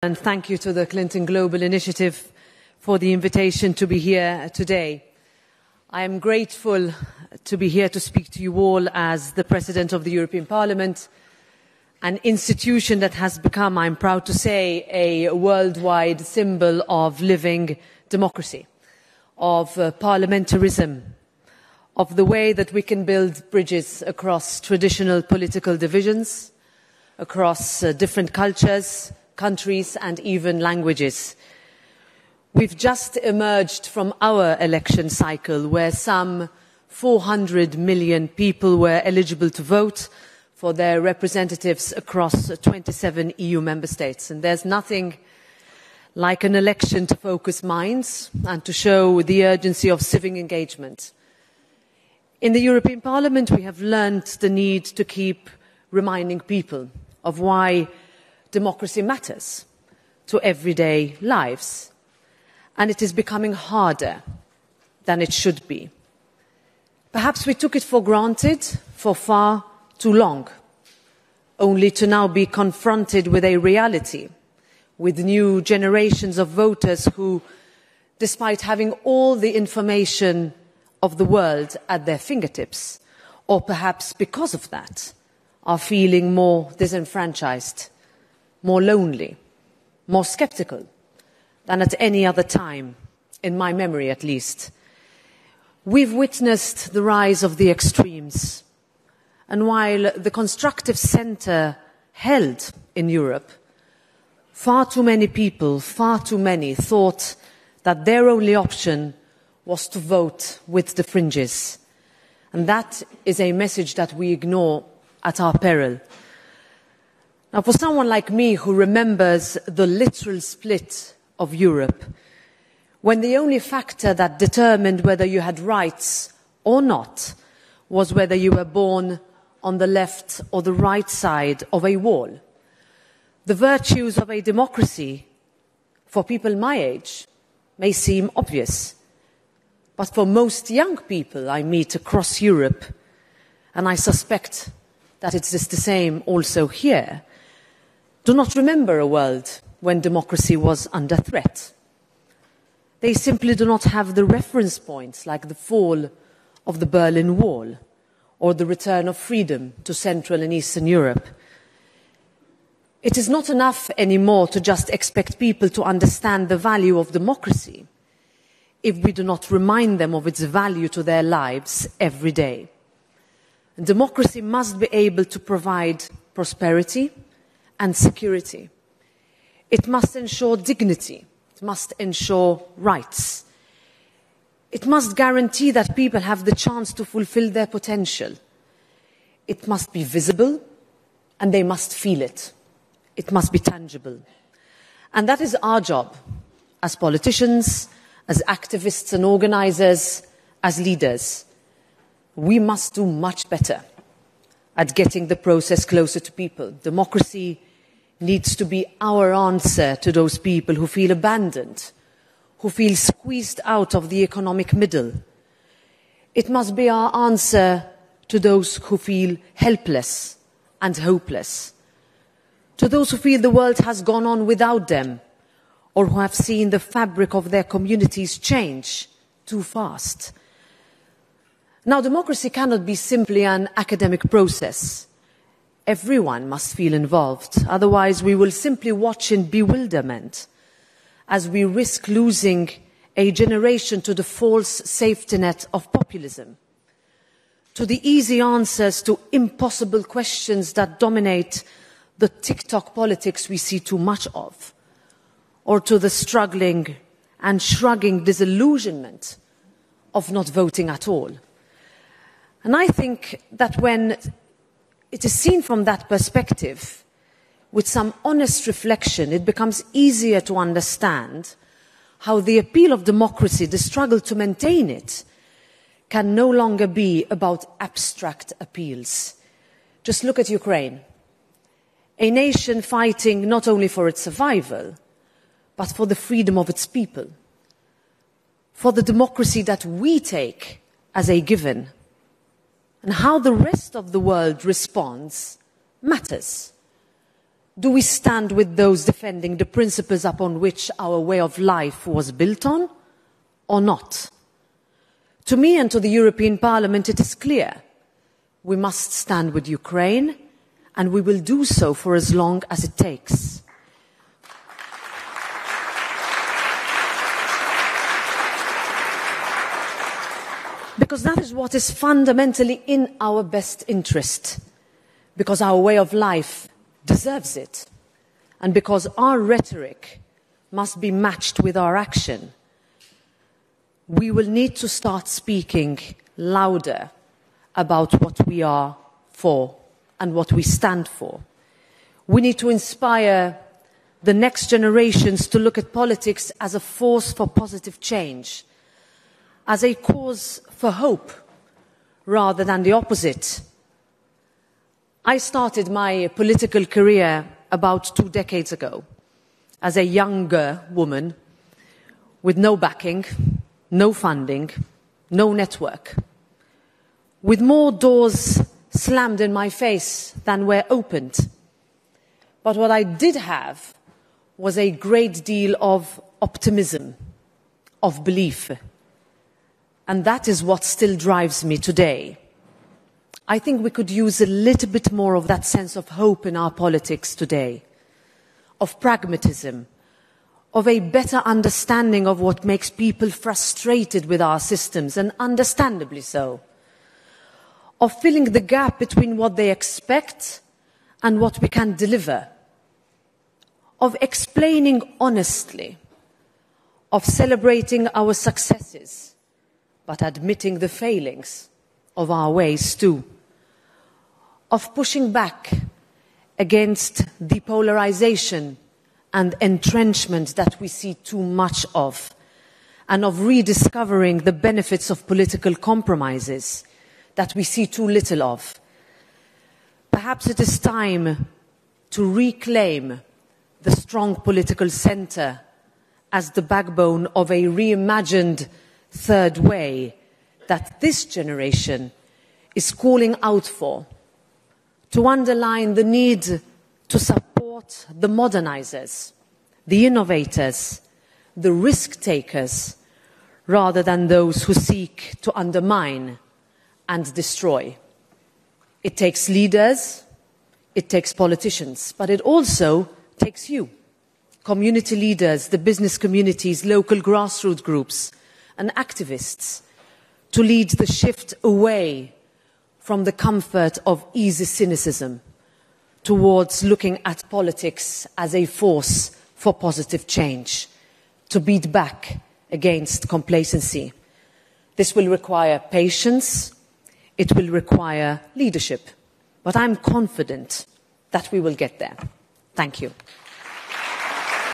and thank you to the Clinton Global Initiative for the invitation to be here today. I am grateful to be here to speak to you all as the President of the European Parliament, an institution that has become, I'm proud to say, a worldwide symbol of living democracy, of uh, parliamentarism, of the way that we can build bridges across traditional political divisions, across uh, different cultures, countries and even languages. We've just emerged from our election cycle where some 400 million people were eligible to vote for their representatives across 27 EU member states. And there's nothing like an election to focus minds and to show the urgency of civic engagement. In the European Parliament, we have learned the need to keep reminding people of why democracy matters to everyday lives. And it is becoming harder than it should be. Perhaps we took it for granted for far too long, only to now be confronted with a reality, with new generations of voters who, despite having all the information of the world at their fingertips, or perhaps because of that, are feeling more disenfranchised more lonely, more skeptical than at any other time, in my memory at least. We've witnessed the rise of the extremes. And while the constructive centre held in Europe, far too many people, far too many thought that their only option was to vote with the fringes. And that is a message that we ignore at our peril. Now, for someone like me who remembers the literal split of Europe, when the only factor that determined whether you had rights or not was whether you were born on the left or the right side of a wall, the virtues of a democracy for people my age may seem obvious. But for most young people I meet across Europe, and I suspect that it's just the same also here, do not remember a world when democracy was under threat. They simply do not have the reference points like the fall of the Berlin Wall or the return of freedom to Central and Eastern Europe. It is not enough anymore to just expect people to understand the value of democracy if we do not remind them of its value to their lives every day. Democracy must be able to provide prosperity, and security. It must ensure dignity. It must ensure rights. It must guarantee that people have the chance to fulfill their potential. It must be visible and they must feel it. It must be tangible. And that is our job as politicians, as activists and organizers, as leaders. We must do much better at getting the process closer to people. Democracy needs to be our answer to those people who feel abandoned, who feel squeezed out of the economic middle. It must be our answer to those who feel helpless and hopeless, to those who feel the world has gone on without them, or who have seen the fabric of their communities change too fast. Now, democracy cannot be simply an academic process everyone must feel involved. Otherwise, we will simply watch in bewilderment as we risk losing a generation to the false safety net of populism, to the easy answers to impossible questions that dominate the TikTok politics we see too much of, or to the struggling and shrugging disillusionment of not voting at all. And I think that when it is seen from that perspective, with some honest reflection, it becomes easier to understand how the appeal of democracy, the struggle to maintain it, can no longer be about abstract appeals. Just look at Ukraine, a nation fighting not only for its survival, but for the freedom of its people, for the democracy that we take as a given and how the rest of the world responds matters. Do we stand with those defending the principles upon which our way of life was built on or not? To me and to the European Parliament, it is clear we must stand with Ukraine and we will do so for as long as it takes. Because that is what is fundamentally in our best interest. Because our way of life deserves it. And because our rhetoric must be matched with our action. We will need to start speaking louder about what we are for and what we stand for. We need to inspire the next generations to look at politics as a force for positive change, as a cause for hope, rather than the opposite. I started my political career about two decades ago as a younger woman with no backing, no funding, no network, with more doors slammed in my face than were opened. But what I did have was a great deal of optimism, of belief. And that is what still drives me today. I think we could use a little bit more of that sense of hope in our politics today, of pragmatism, of a better understanding of what makes people frustrated with our systems, and understandably so of filling the gap between what they expect and what we can deliver, of explaining honestly, of celebrating our successes, but admitting the failings of our ways too, of pushing back against the polarization and entrenchment that we see too much of, and of rediscovering the benefits of political compromises that we see too little of. Perhaps it is time to reclaim the strong political centre as the backbone of a reimagined third way that this generation is calling out for, to underline the need to support the modernisers, the innovators, the risk takers, rather than those who seek to undermine and destroy. It takes leaders, it takes politicians, but it also takes you, community leaders, the business communities, local grassroots groups, and activists to lead the shift away from the comfort of easy cynicism towards looking at politics as a force for positive change, to beat back against complacency. This will require patience, it will require leadership, but I'm confident that we will get there. Thank you.